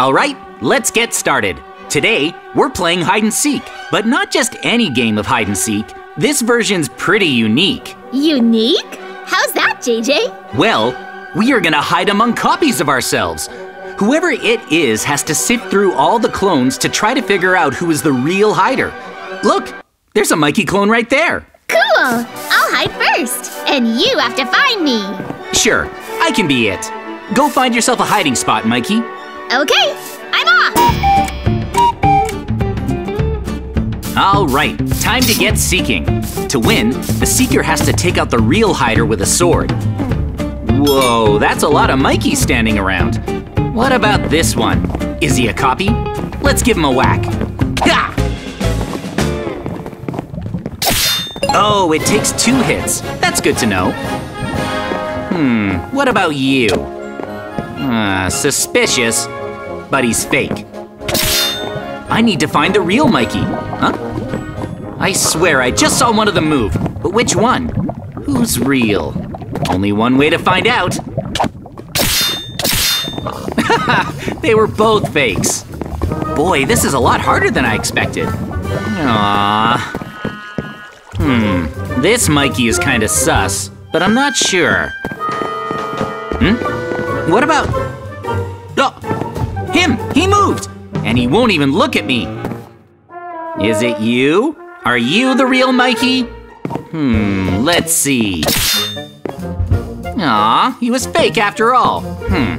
All right, let's get started. Today, we're playing hide and seek, but not just any game of hide and seek. This version's pretty unique. Unique? How's that, JJ? Well, we are gonna hide among copies of ourselves. Whoever it is has to sift through all the clones to try to figure out who is the real hider. Look, there's a Mikey clone right there. Cool! I'll hide first, and you have to find me. Sure, I can be it. Go find yourself a hiding spot, Mikey. Okay, I'm off! All right, time to get seeking. To win, the seeker has to take out the real hider with a sword. Whoa, that's a lot of Mikey standing around. What about this one? Is he a copy? Let's give him a whack. Ha! Oh, it takes two hits. That's good to know. Hmm, what about you? Uh, suspicious, but he's fake. I need to find the real Mikey. Huh? I swear I just saw one of them move, but which one? Who's real? Only one way to find out. they were both fakes. Boy, this is a lot harder than I expected. Aww. Hmm, this Mikey is kinda sus, but I'm not sure. Hmm? What about... Him! He moved! And he won't even look at me. Is it you? Are you the real Mikey? Hmm, let's see. Aw, he was fake after all. Hmm,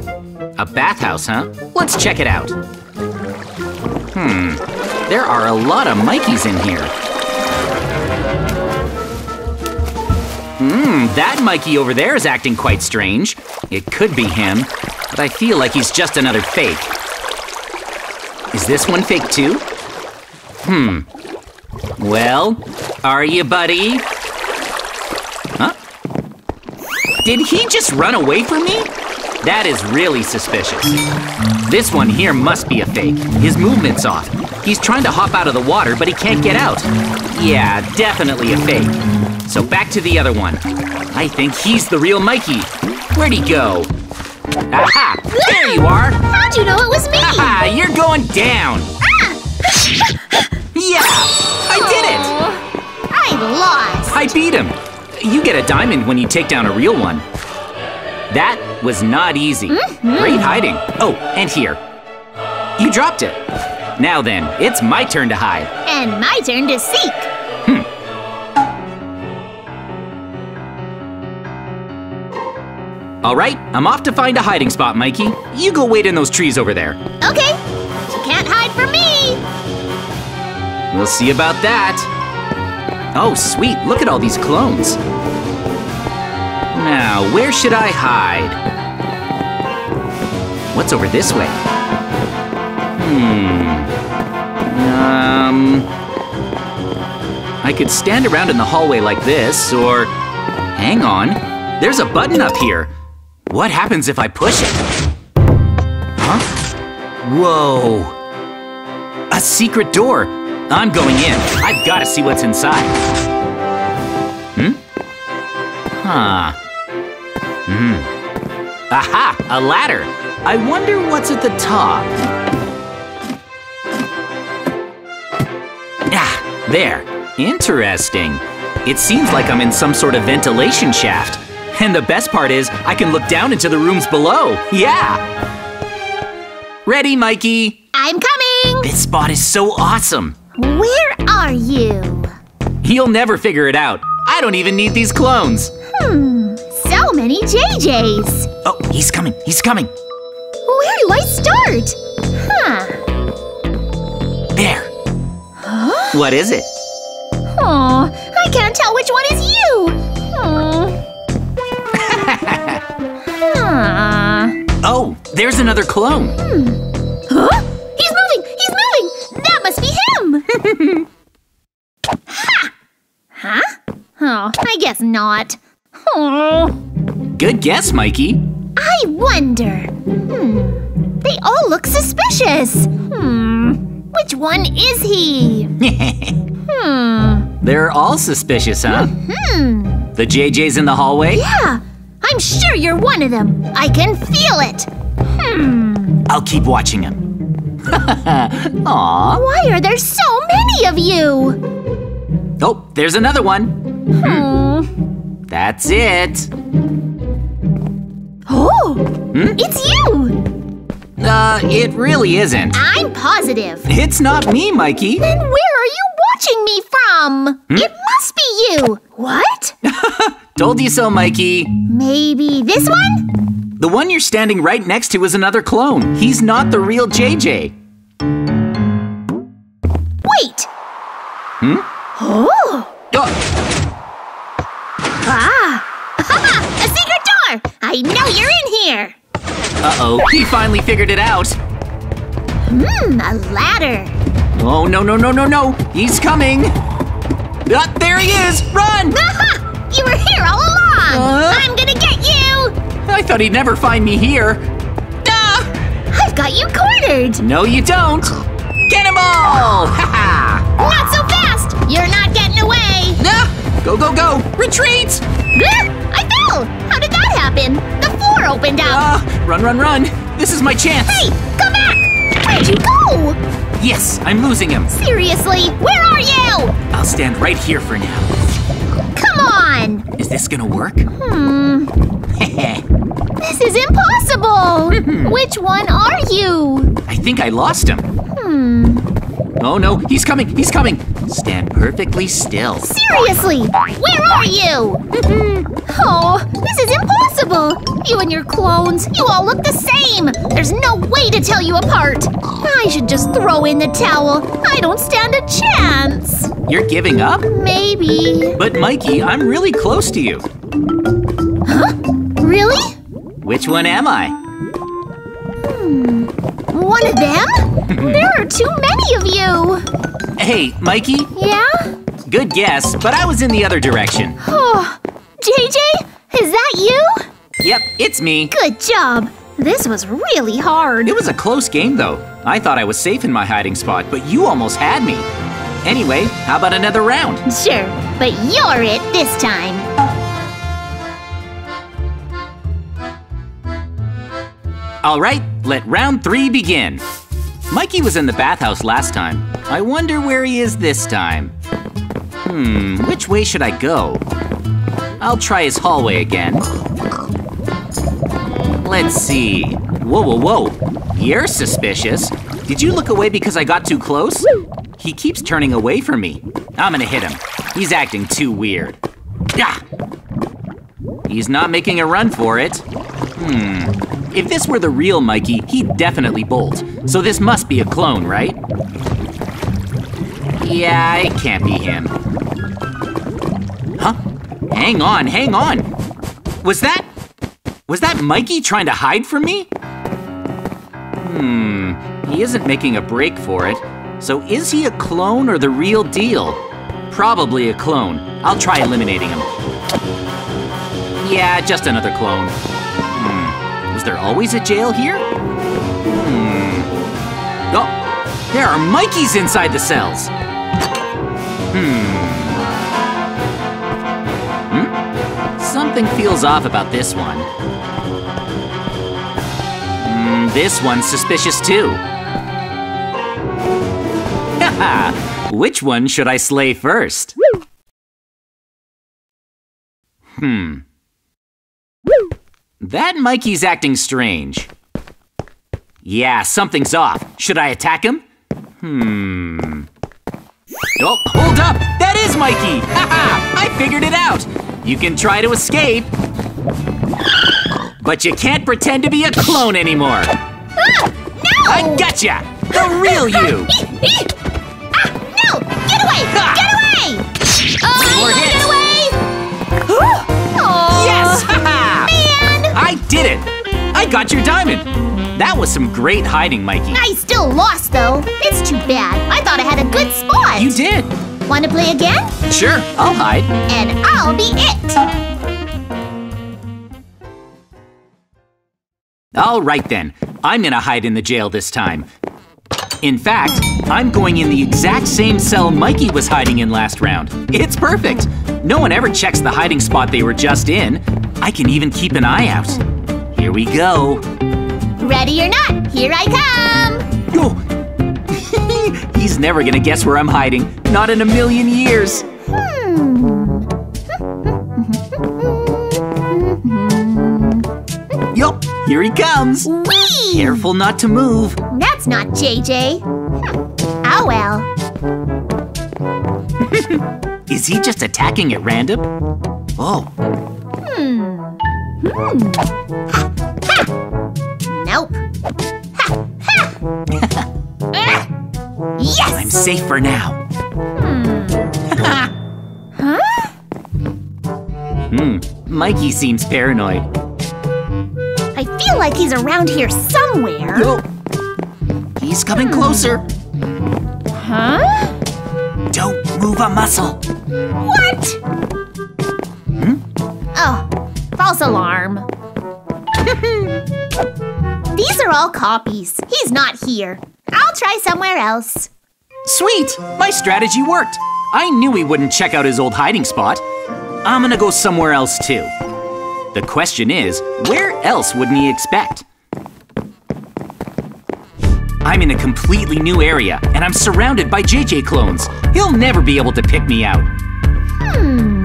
a bathhouse, huh? Let's check it out. Hmm, there are a lot of Mikeys in here. Hmm, that Mikey over there is acting quite strange. It could be him, but I feel like he's just another fake. Is this one fake too? Hmm. Well, are you, buddy? Huh? Did he just run away from me? That is really suspicious. This one here must be a fake. His movement's off. He's trying to hop out of the water, but he can't get out. Yeah, definitely a fake. So back to the other one. I think he's the real Mikey. Where'd he go? Aha! There you are! How'd you know it was me? Aha! You're going down! Ah! Yeah! I did it! I lost. I beat him! You get a diamond when you take down a real one. That was not easy. Great hiding. Oh, and here. You dropped it. Now then, it's my turn to hide. And my turn to seek. All right, I'm off to find a hiding spot, Mikey. You go wait in those trees over there. Okay, you can't hide from me. We'll see about that. Oh, sweet, look at all these clones. Now, where should I hide? What's over this way? Hmm. Um. I could stand around in the hallway like this, or. Hang on. There's a button up here. What happens if I push it? Huh? Whoa. A secret door. I'm going in. I've got to see what's inside. Hmm? Huh. Hmm. Aha! A ladder. I wonder what's at the top. Ah, there. Interesting. It seems like I'm in some sort of ventilation shaft. And the best part is, I can look down into the rooms below. Yeah! Ready, Mikey? I'm coming. This spot is so awesome. Where are you? You'll never figure it out. I don't even need these clones. Hmm, so many JJs. Oh, he's coming. He's coming. Where do I start? Huh. There. Huh? What is it? Oh, I can't tell which one is you. Huh. Oh, there's another clone. Huh? He's moving! He's moving! That must be him! ha! Huh? Oh, I guess not. Oh, Good guess, Mikey. I wonder. Hmm. They all look suspicious. Hmm. Which one is he? Hmm. They're all suspicious, huh? Hmm. The JJ's in the hallway? Yeah. I'm sure you're one of them. I can feel it. Hmm. I'll keep watching him. Aw. Why are there so many of you? Oh, there's another one. Hmm. That's it. Oh, Hmm? it's you! Uh, it really isn't. I'm positive. It's not me, Mikey. Then where are you watching me from? Hmm? It must be you. What? Told you so, Mikey. Maybe this one? The one you're standing right next to is another clone. He's not the real JJ. Wait. Hmm? Oh. Oh, Ah. a secret door. I know you're in here. uh-oh, he finally figured it out. Hmm, a ladder. Oh, no, no, no, no, no. He's coming. Ah, there he is. Run! I thought he'd never find me here. Ah! I've got you cornered. No, you don't. Get him all! Ha ha! Not so fast. You're not getting away. Ah! Go, go, go! Retreat! I fell. How did that happen? The floor opened up. Ah, run, run, run! This is my chance! Hey, come back. Where'd you go? Yes, I'm losing him. Seriously, where are you? I'll stand right here for now. Come on. Is this gonna work? Hmm. This is impossible. Which one are you? I think I lost him. Hmm. Oh no, he's coming, he's coming! Stand perfectly still. Seriously, where are you? oh, this is impossible. You and your clones, you all look the same. There's no way to tell you apart. I should just throw in the towel. I don't stand a chance. You're giving up? Maybe. But Mikey, I'm really close to you. Huh? Really? Which one am I? Hmm. One of them? there are too many of you. Hey, Mikey, Yeah? good guess, but I was in the other direction. Oh, JJ, is that you? Yep, it's me. Good job. This was really hard. It was a close game, though. I thought I was safe in my hiding spot, but you almost had me. Anyway, how about another round? Sure, but you're it this time. All right, let round three begin. Mikey was in the bathhouse last time. I wonder where he is this time. Hmm, which way should I go? I'll try his hallway again. Let's see. Whoa, whoa, whoa. You're suspicious. Did you look away because I got too close? He keeps turning away from me. I'm gonna hit him. He's acting too weird. Ah! He's not making a run for it. Hmm. If this were the real Mikey, he'd definitely bolt. So this must be a clone, right? Yeah, it can't be him. Huh? Hang on, hang on. Was that. Was that Mikey trying to hide from me? Hmm. He isn't making a break for it. So is he a clone or the real deal? Probably a clone. I'll try eliminating him. Yeah, just another clone. There always a jail here? Hmm. Oh, there are Mikeys inside the cells. Hmm. Hmm? Something feels off about this one. Hmm, this one's suspicious too. Which one should I slay first? Hmm. That Mikey's acting strange. Yeah, something's off. Should I attack him? Hmm. Oh, hold up! That is Mikey! Haha! I figured it out! You can try to escape. But you can't pretend to be a clone anymore. Ah, no! I gotcha! The real you! ah, no! Did it! I got your diamond! That was some great hiding, Mikey. I still lost, though. It's too bad. I thought I had a good spot. You did. Want to play again? Sure, I'll hide. And I'll be it. All right then. I'm gonna hide in the jail this time. In fact, I'm going in the exact same cell Mikey was hiding in last round. It's perfect. No one ever checks the hiding spot they were just in. I can even keep an eye out. Here we go. Ready or not, here I come. Oh, He's never gonna guess where I'm hiding. Not in a million years. Hmm. Yup, here he comes. Whee! Careful not to move. That's not JJ. Oh hmm. ah, well. Is he just attacking at random? Oh, Nope. Ha! Ha! Ah! yes! I'm safe for now. Hmm. Huh? Hmm, Mikey seems paranoid. I feel like he's around here somewhere. Oh, he's coming closer. Huh? Don't move a muscle. What? False alarm. These are all copies. He's not here. I'll try somewhere else. Sweet! My strategy worked. I knew he wouldn't check out his old hiding spot. I'm gonna go somewhere else too. The question is, where else wouldn't he expect? I'm in a completely new area, and I'm surrounded by JJ clones. He'll never be able to pick me out. Hmm.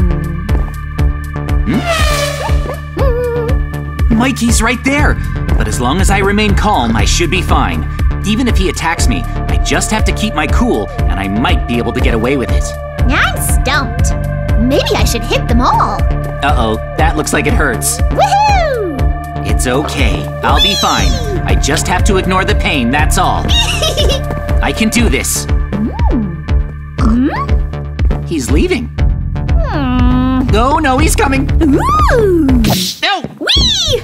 Hmm? Mikey's right there. But as long as I remain calm, I should be fine. Even if he attacks me, I just have to keep my cool, and I might be able to get away with it. I'm stumped. Maybe I should hit them all. Uh oh, that looks like it hurts. Woohoo! It's okay. I'll be fine. I just have to ignore the pain, that's all. I can do this. He's leaving. Hmm. No, no, he's coming. Ooh! No! Whee!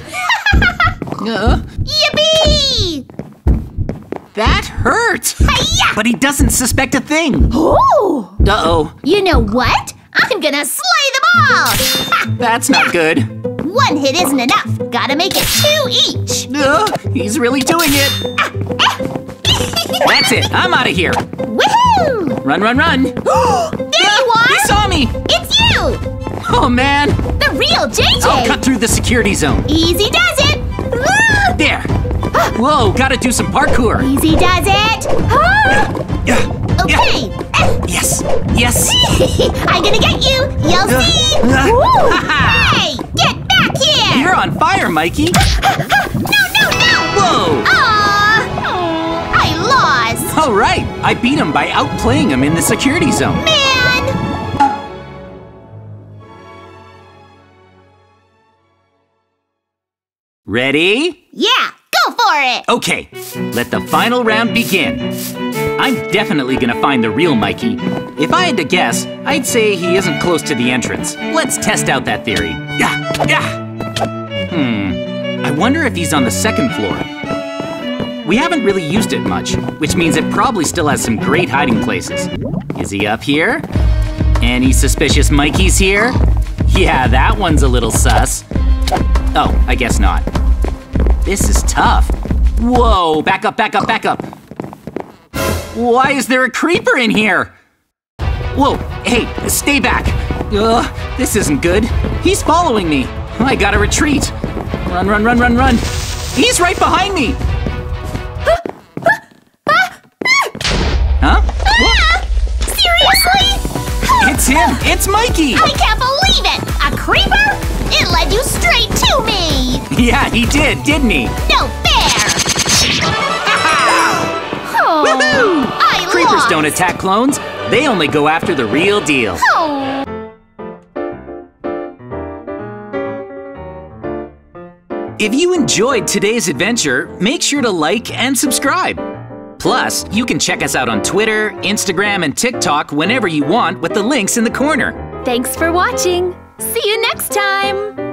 Uh, Yippee! that hurt. Hiya! But he doesn't suspect a thing. Oh! Uh oh, You know what? I'm gonna slay them all! That's not good. One hit isn't enough. Gotta make it two each. Uh, he's really doing it. That's it. I'm out of here. Woohoo! Run, run, run. there you are! He saw me. It's you! Oh man. The real JJ! I'll cut through the security zone. Easy does it! Ah! There. Whoa, gotta do some parkour. Easy does it! Ah! Yeah. Okay! Yes. Yes. I'm gonna get you! You'll see! uh, Woo! ha-ha. Hey! Get back here! You're on fire, Mikey. No, no, no! Whoa. Aww! I lost! All right. I beat him by outplaying him in the security zone. Man! Ready? Yeah! Go for it! Okay. Let the final round begin. I'm definitely gonna find the real Mikey. If I had to guess, I'd say he isn't close to the entrance. Let's test out that theory. Yeah, yeah. Hmm. I wonder if he's on the second floor. We haven't really used it much, which means it probably still has some great hiding places. Is he up here? Any suspicious Mikeys here? Yeah, that one's a little sus. Oh, I guess not. This is tough. Whoa, back up, back up, back up. Why is there a creeper in here? Whoa, hey, stay back. Ugh, this isn't good. He's following me. I gotta retreat. Run, run, run, run, run. He's right behind me. Huh? Ah! Seriously? It's him. It's Mikey. I can't believe it! A creeper? It led you straight to me! Yeah, he did, didn't he? No fair! Oh, Woohoo! I Creepers lost. don't attack clones. They only go after the real deal. Oh. If you enjoyed today's adventure, make sure to like and subscribe. Plus, you can check us out on Twitter, Instagram, and TikTok whenever you want with the links in the corner. Thanks for watching. See you next time.